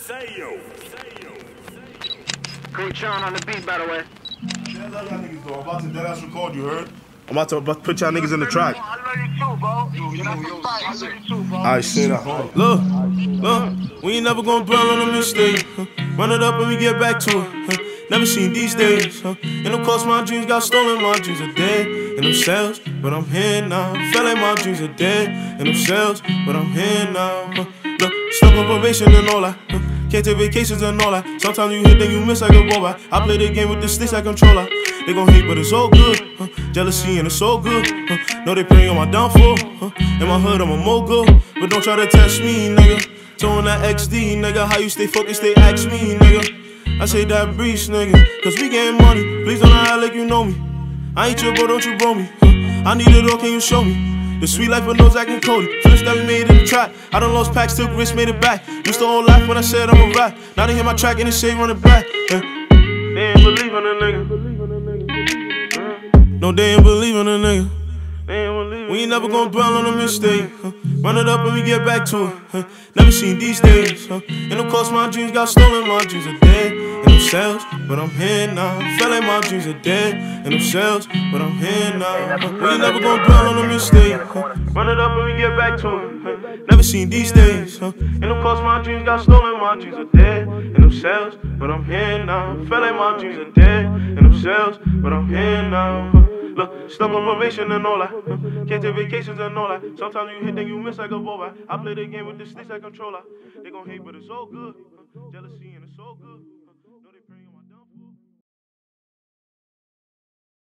Say yo. Coach Sean on the beat, by the way. I'm about to dead ass record, you heard? I'm about to, put y'all niggas in the track. I. Yo, yo, yo. Say that. Look, look, we ain't never gonna dwell on a mistake. Run it up and we get back to it. Never seen these days. And of course, my dreams got stolen. My dreams are dead in themselves, but I'm here now. Feel like my dreams are dead in themselves, but I'm here now. Look, stuck on probation and all that. Can't take vacations and all that. Sometimes you hit, then you miss like a robot. I play the game with the sticks like controller. They gon' hate, but it's all good. Huh? Jealousy and it's all good. Huh? Know they praying on my downfall. Huh? In my hood, I'm a mogul. But don't try to test me, nigga. Throwing that XD, nigga. How you stay focused, they ask me, nigga. I say that breeze, nigga. Cause we getting money. Please don't act like you know me. I ain't your bro, don't you bro me. I need it all, can you show me? The sweet life of no Zack and Cody. First that we made in the trap. I done lost packs, took risks, made it back. Used to all laugh when I said I'm a rap. Now they hear my track and they say run it back. Yeah. They ain't believe in a nigga. No, they ain't believe in a nigga. They ain't believe we ain't never gonna dwell on a mistake. Huh? Run it up and we get back to it. Huh? Never seen these days. Huh? And of course, my dreams got stolen. My dreams are dead in themselves, but I'm here now. Feel like my dreams are dead in themselves, but I'm here now. We ain't never gonna dwell on a mistake. Run it up and we get back to it. Never seen these days. Huh? And of course, my dreams got stolen. My dreams are dead in themselves, but I'm here now. Feel like my dreams are dead in themselves, but I'm here now. Look, stuck on probation and all that. Can't vacations and all that. Sometimes you hit, then you miss like a robot. I play the game with the sticks like controller. They gon' hate, but it's all good. Jealousy and it's all good.